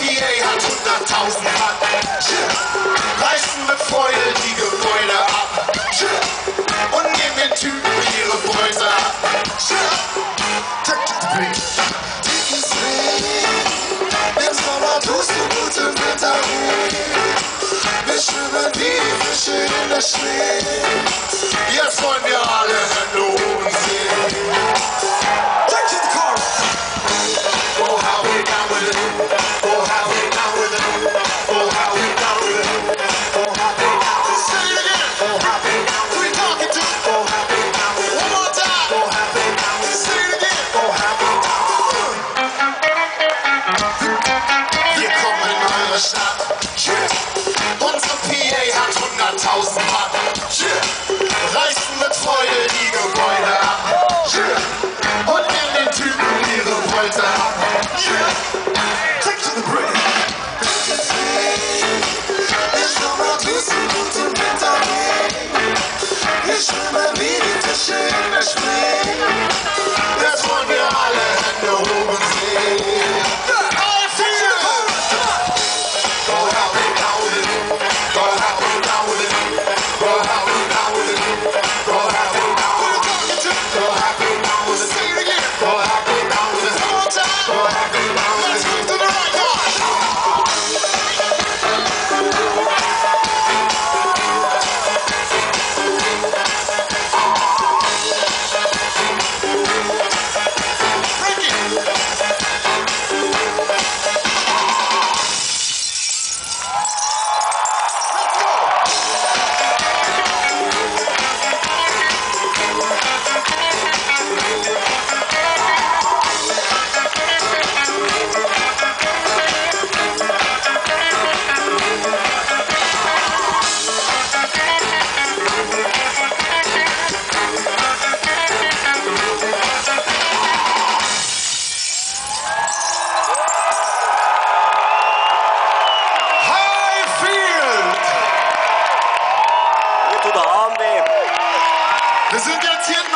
PA hat 100.000 Watt. Tausend Pack. Yeah. Reißen mit Freude die Gebäude ab. Yeah. Und in den Typen ihre Wolte ab. Yeah. To the break. Ich komm nach Düsseldorf und im Winter. Ich schwimme wie die Tische in der Spree. Wow. tut der Arm. Wir sind jetzt hier noch.